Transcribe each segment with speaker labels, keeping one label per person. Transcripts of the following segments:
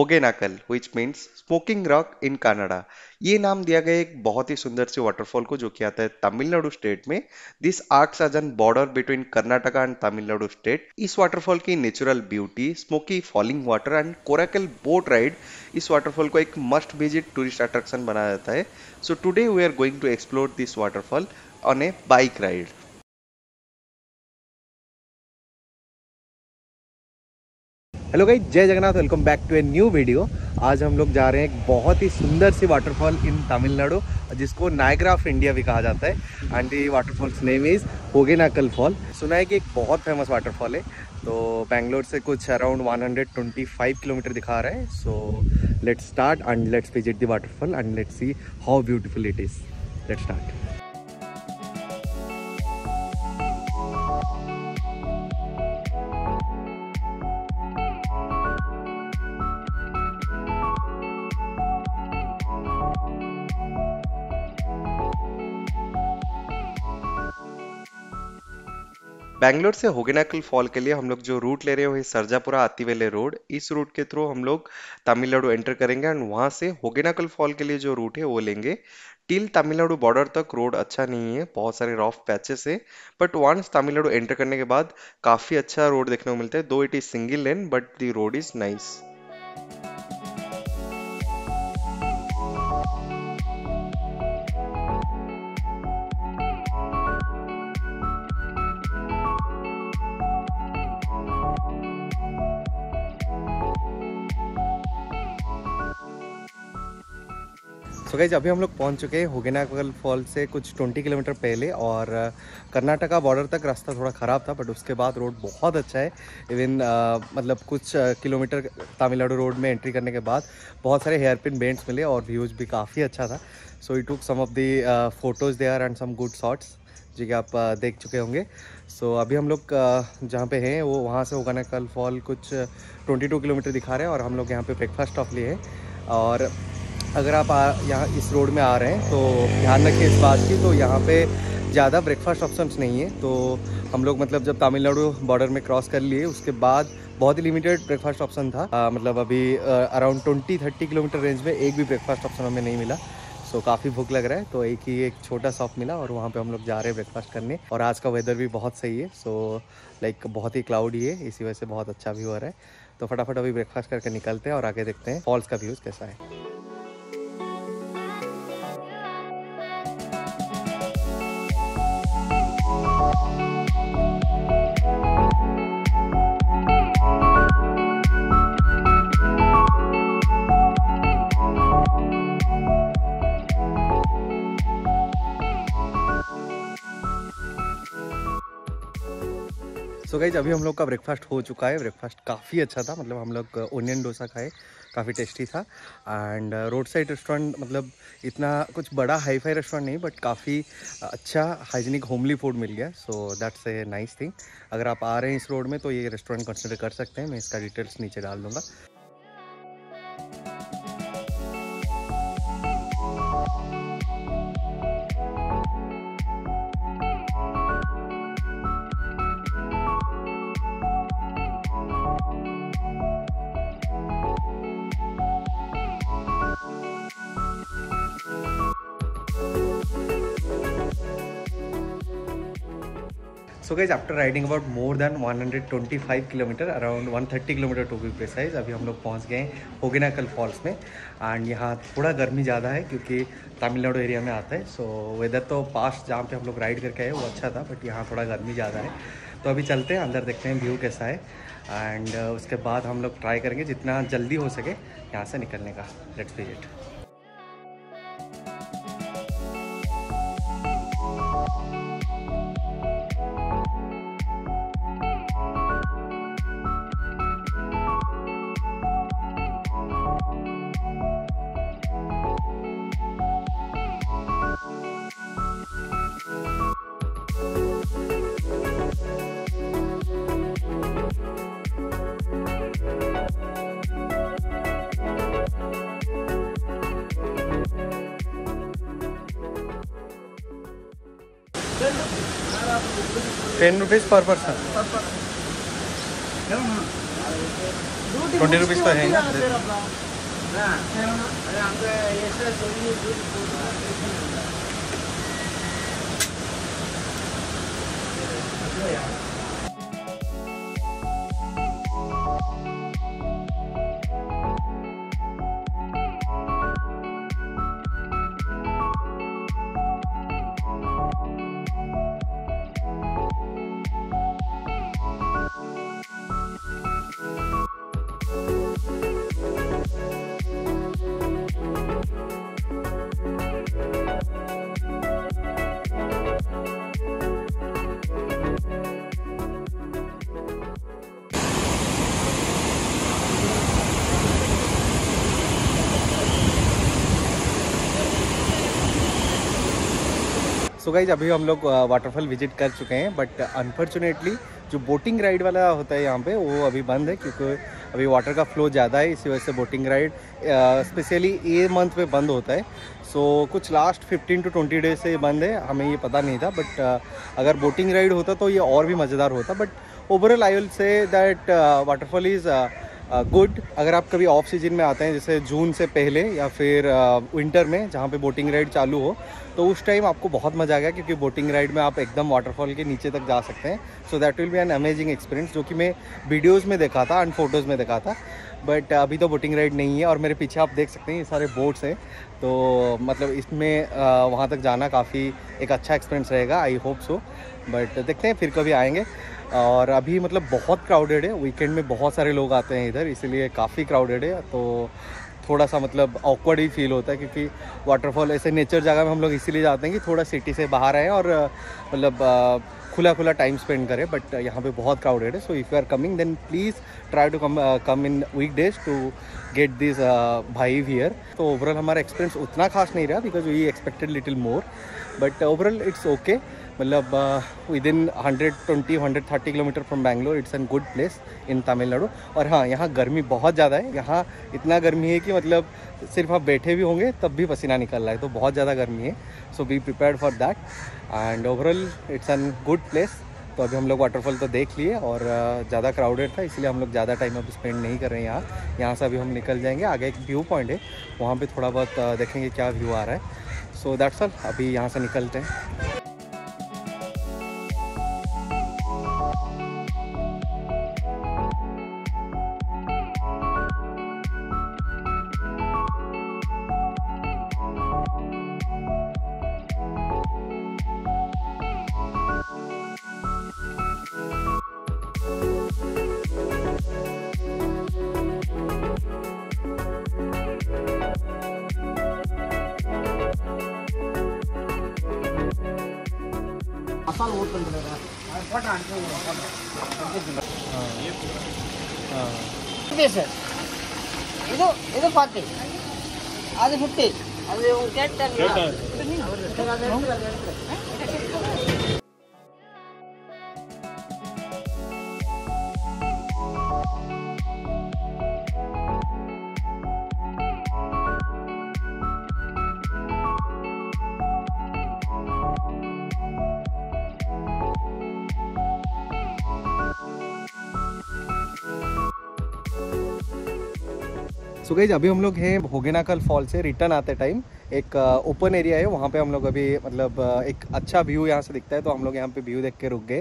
Speaker 1: Hogenakkal which means smoking rock in Kannada ये नाम दिया गया एक बहुत ही सुंदर सी वाटरफॉल को जो कि आता है तमिलनाडु स्टेट में. This arcs as border between Karnataka and Tamil Nadu state इस वाटरफॉल की natural beauty smoky falling water and coracle boat ride इस वाटरफॉल को एक मस्ट विज़िट टूरिस्ट अट्रैक्शन बनाया जाता है. So today we are going to explore this waterfall on a bike ride
Speaker 2: hello guys Jai Jagannath welcome back to a new video आज हम लोग जा रहे हैं एक बहुत ही सुंदर सी वाटरफॉल इन तमिलनाडु जिसको नायग्रा ऑफ़ इंडिया भी कहा जाता है. And the waterfall's name is Hogenakkal fall सुना है कि एक बहुत फ़ेमस वाटरफॉल है. तो बैंगलोर से कुछ अराउंड 125 किलोमीटर दिखा रहा है. So let's start and let's visit the waterfall and let's see how beautiful it is let's start
Speaker 1: Bangalore से होगेनाकल फॉल के लिए हम लोग जो रूट ले रहे हैं, वही सरजापुरा आतीवेले रोड इस रूट के थ्रू हम लोग तमिलनाडु एंटर करेंगे एंड वहाँ से होगेनाकल फॉल के लिए जो रूट है, वो लेंगे। टिल तमिलनाडु बॉर्डर तक रोड अच्छा नहीं है, बहुत सारे रॉफ पैचेस है बट वंस तमिलनाडु एंटर करने के बाद काफ़ी अच्छा रोड देखने को मिलता है। Though it is single lane but the road is nice
Speaker 2: so so अभी हम लोग पहुँच चुके हैं होगेनाकल फॉल से कुछ 20 किलोमीटर पहले और कर्नाटका बॉर्डर तक रास्ता थोड़ा ख़राब था बट उसके बाद रोड बहुत अच्छा है। इवन मतलब कुछ किलोमीटर तमिलनाडु रोड में एंट्री करने के बाद बहुत सारे हेयर पिन बेंट्स मिले और व्यूज़ भी काफ़ी अच्छा था। So I took some of the photos they are and some good shots जो कि आप देख चुके होंगे। सो so, अभी हम लोग जहाँ पे हैं वो वहाँ से होगेनाकल फॉल कुछ 22 किलोमीटर दिखा रहे हैं और हम लोग यहाँ पे ब्रेकफास्ट ऑफ़ लिए हैं। और अगर आप यहाँ इस रोड में आ रहे हैं तो ध्यान रखिए इस बात की तो यहाँ पे ज़्यादा ब्रेकफास्ट ऑप्शंस नहीं है। तो हम लोग मतलब जब तमिलनाडु बॉर्डर में क्रॉस कर लिए उसके बाद बहुत ही लिमिटेड ब्रेकफास्ट ऑप्शन था। आ, मतलब अभी around twenty thirty kilometre range में एक भी ब्रेकफास्ट ऑप्शन हमें नहीं मिला। सो so, काफ़ी भूख लग रहा है तो एक ही एक छोटा शॉप मिला और वहाँ पे हम लोग जा रहे हैं ब्रेकफास्ट करने। और आज का वेदर भी बहुत सही है। सो so, लाइक बहुत ही क्लाउडी है इसी वजह से बहुत अच्छा व्यू हो रहा है। तो फटाफट अभी ब्रेकफास्ट करके निकलते हैं और आगे देखते हैं फॉल्स का व्यूज़ कैसा है। गाइज़ अभी हम लोग का ब्रेकफास्ट हो चुका है। ब्रेकफास्ट काफ़ी अच्छा था मतलब हम लोग ओनियन डोसा खाए, काफ़ी टेस्टी था। एंड रोड साइड रेस्टोरेंट मतलब इतना कुछ बड़ा हाई फाई रेस्टोरेंट नहीं बट काफ़ी अच्छा हाइजीनिक होमली फ़ूड मिल गया। So that's a nice thing अगर आप आ रहे हैं इस रोड में तो ये रेस्टोरेंट कंसिडर कर सकते हैं। मैं इसका डिटेल्स नीचे डाल दूँगा। So guys after riding about more than 125 kilometre around 130 kilometre to be precise अभी हम लोग पहुँच गए होगेनाकल फॉल्स में। एंड यहाँ थोड़ा गर्मी ज़्यादा है क्योंकि तमिलनाडु एरिया में आता है। सो so, वेदर तो पास जहाँ पे हम लोग राइड करके आए वो अच्छा था बट यहाँ थोड़ा गर्मी ज़्यादा है। तो अभी चलते हैं अंदर देखते हैं व्यू कैसा है। एंड उसके बाद हम लोग ट्राई करेंगे जितना जल्दी हो सके यहाँ से निकलने का। Let's visit ten rupees per person twenty rupees तो है ही ना सो गाइज़ अभी हम लोग वाटरफॉल विज़िट कर चुके हैं बट अनफॉर्चुनेटली जो बोटिंग राइड वाला होता है यहाँ पे वो अभी बंद है क्योंकि अभी वाटर का फ्लो ज़्यादा है इसी वजह से बोटिंग राइड स्पेशली ये मंथ में बंद होता है। सो so, कुछ लास्ट 15 टू 20 डेज़ से बंद है हमें ये पता नहीं था बट अगर बोटिंग राइड होता तो ये और भी मज़ेदार होता but overall I will say that waterfall is good uh, अगर आप कभी ऑफ़ सीज़न में आते हैं जैसे जून से पहले या फिर विंटर uh, में जहाँ पे बोटिंग राइड चालू हो तो उस टाइम आपको बहुत मज़ा आएगा क्योंकि बोटिंग राइड में आप एकदम वाटरफॉल के नीचे तक जा सकते हैं। So that will be an amazing experience जो कि मैं वीडियोज़ में देखा था एंड फ़ोटोज़ में देखा था। बट अभी तो बोटिंग राइड नहीं है और मेरे पीछे आप देख सकते हैं ये सारे बोट्स हैं। तो मतलब इसमें वहाँ तक जाना काफ़ी एक अच्छा एक्सपीरियंस रहेगा आई होप सो बट देखते हैं फिर कभी आएँगे। और अभी मतलब बहुत क्राउडेड है। वीकेंड में बहुत सारे लोग आते हैं इधर, इसीलिए काफ़ी क्राउडेड है। तो थोड़ा सा मतलब ऑकवर्ड ही फील होता है क्योंकि वाटरफॉल ऐसे नेचर जगह में हम लोग इसीलिए जाते हैं कि थोड़ा सिटी से बाहर आए और मतलब खुला खुला टाइम स्पेंड करें। बट यहाँ पे बहुत क्राउडेड है। So if you are coming then please try to come come in week days to get this भाई हियर तो ओवरऑल हमारा एक्सपीरियंस उतना खास नहीं रहा because we expected little more but overall it's okay मतलब within hundred twenty hundred thirty kilometre from Bangalore it's an good place in Tamil Nadu और हाँ यहाँ गर्मी बहुत ज़्यादा है। यहाँ इतना गर्मी है कि मतलब सिर्फ़ आप बैठे भी होंगे, तब भी पसीना निकल रहा है। तो बहुत ज़्यादा गर्मी है। So be prepare for that and overall it's an good place तो अभी हम लोग वाटरफॉल तो देख लिए और ज़्यादा क्राउडेड था, इसलिए हम लोग ज़्यादा टाइम अभी स्पेंड नहीं कर रहे हैं यहाँ। यहाँ से अभी हम निकल जाएँगे। आगे एक व्यू पॉइंट है। वहाँ पे थोड़ा बहुत देखेंगे क्या व्यू आ रहा है। सो दैट्स ऑल अभी यहाँ से निकलते हैं।
Speaker 3: மசாலா ஓட் பண்ணுறேன் ஃபோட்டோ அனுப்பி சார் இது இது ஃபார்ட்டி அது ஃபிஃப்டி அது கேட்டாங்க
Speaker 2: सो गई अभी हम लोग हैं भोगेनाकल फॉल से रिटर्न आते टाइम एक ओपन एरिया है वहाँ पे हम लोग अभी मतलब एक अच्छा व्यू यहाँ से दिखता है तो हम लोग यहाँ पे व्यू देख के रुक गए।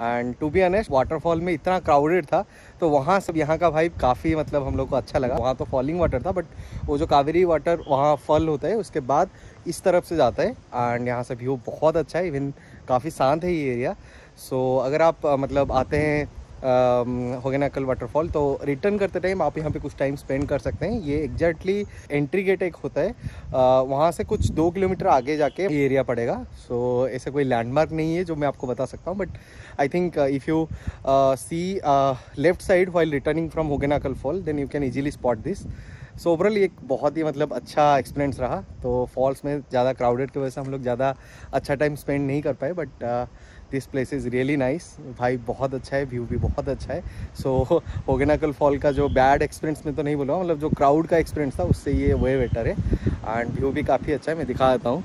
Speaker 2: And to be honest waterfall में इतना क्राउडेड था तो वहाँ सब यहाँ का भाई काफ़ी मतलब हम लोग को अच्छा लगा। वहाँ तो फॉलिंग वाटर था बट वो जो कावेरी वाटर वहाँ फल होता है उसके बाद इस तरफ़ से जाता है। एंड यहाँ से व्यू बहुत अच्छा है इवन काफ़ी शांत है ये एरिया सो so, अगर आप मतलब आते हैं हो गया ना वाटरफॉल तो रिटर्न करते टाइम आप यहाँ पे कुछ टाइम स्पेंड कर सकते हैं। ये एग्जैक्टली एंट्री गेट एक होता है। वहाँ से कुछ दो किलोमीटर आगे जाके ये एरिया पड़ेगा। सो so, ऐसे कोई लैंडमार्क नहीं है जो मैं आपको बता सकता हूँ but I think if you see left side while returning from Hogenakkal fall then you can easily spot this so overall एक बहुत ही मतलब अच्छा एक्सपीरियंस रहा। तो फॉल्स में ज़्यादा क्राउडेड की वजह से हम लोग ज़्यादा अच्छा टाइम स्पेंड नहीं कर पाए but this place is really nice. भाई बहुत अच्छा है व्यू भी बहुत अच्छा है। सो so, होगेनाकल फॉल का जो बैड एक्सपीरियंस में तो नहीं बोला मतलब जो क्राउड का एक्सपीरियंस था उससे ये वे बेटर है। एंड व्यू भी काफ़ी अच्छा है मैं दिखा देता हूँ।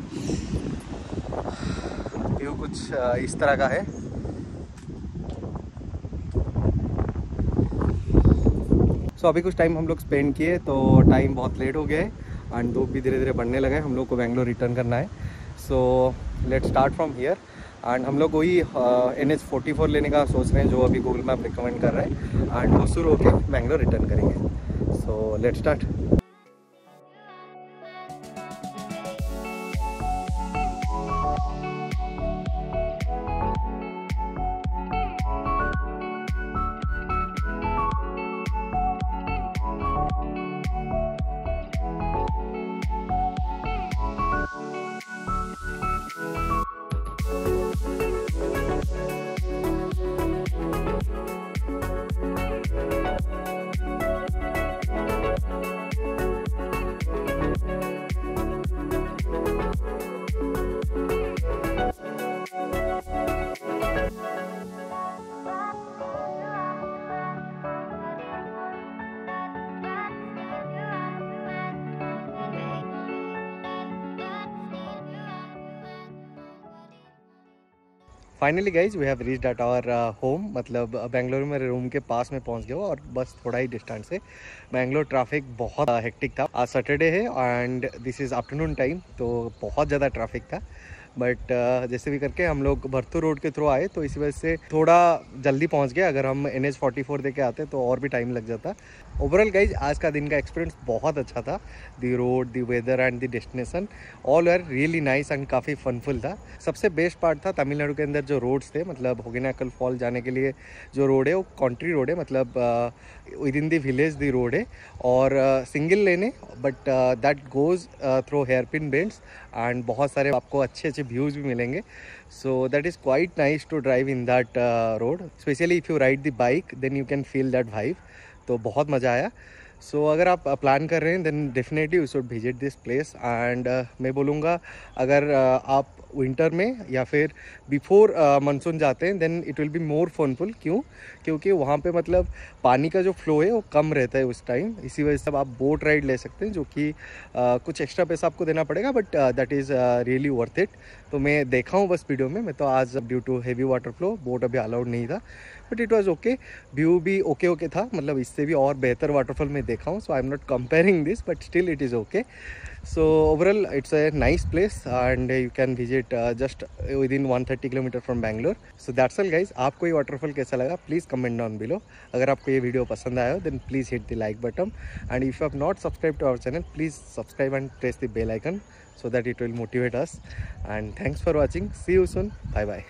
Speaker 2: व्यू कुछ इस तरह का है। सो so, अभी कुछ टाइम हम लोग स्पेंड किए तो टाइम बहुत लेट हो गया है। एंड धूप भी धीरे धीरे बढ़ने लगा है हम लोग को बेंगलोर रिटर्न करना है। So let start from here and हम लोग वही एन एच फोर्टी फोर लेने का सोच रहे हैं, जो अभी गूगल मैप रिकमेंड कर रहे हैं। एंड होसूर होकर बैंगलोर रिटर्न करेंगे। So let start finally guys we have reached our home मतलब बेंगलोर में रूम के पास में पहुँच गया और बस थोड़ा ही डिस्टेंस है बेंगलोर ट्रैफ़िक बहुत हेक्टिक था। आज सैटरडे है and this is afternoon time तो बहुत ज़्यादा ट्रैफ़िक था। बट uh, जैसे भी करके हम लोग भरतू रोड के थ्रू आए तो इसी वजह से थोड़ा जल्दी पहुँच गए। अगर हम एन एच फोर्टी फोर दे के आते तो और भी टाइम लग जाता। ओवरऑल गाइज़ आज का दिन का एक्सपीरियंस बहुत अच्छा था। The road the weather and the destination all are really nice and काफ़ी फनफुल था। सबसे बेस्ट पार्ट था तमिलनाडु के अंदर जो रोड्स थे मतलब होगिनाकल फॉल जाने के लिए जो रोड है वो कॉन्ट्री रोड है मतलब within the village the road है। और single lane but that goes through hairpin bends and बहुत सारे आपको अच्छे अच्छे व्यूज़ भी मिलेंगे। So that is quite nice to drive in that road specially if you ride the bike then you can feel that vibe तो बहुत मज़ा आया। सो so, अगर आप प्लान कर रहे हैं then definitely you should visit this place and मैं बोलूँगा अगर uh, आप विंटर में या फिर बिफोर मानसून जाते हैं then it will be more funful क्यों? क्योंकि वहाँ पे मतलब पानी का जो फ्लो है वो कम रहता है उस टाइम इसी वजह से आप बोट राइड ले सकते हैं जो कि uh, कुछ एक्स्ट्रा पैसा आपको देना पड़ेगा but that is really worth it तो मैं देखा हूँ बस वीडियो में मैं तो आज due to heavy water flow boat अभी अलाउड नहीं था. But it was okay view भी ओके ओके था. मतलब इससे भी और बेहतर वाटरफॉल में देखा हूँ so I am not comparing this but still it is okay so overall it's a nice place and you can visit just within one thirty kilometre from Bangalore so that's all guys आपको ये waterfall कैसा लगा? Please comment down below अगर आपको ये video पसंद आया हो then please hit the like button and if you have not subscribe to our channel please subscribe and press the bell icon so that it will motivate us. And thanks for watching. See you soon. Bye bye.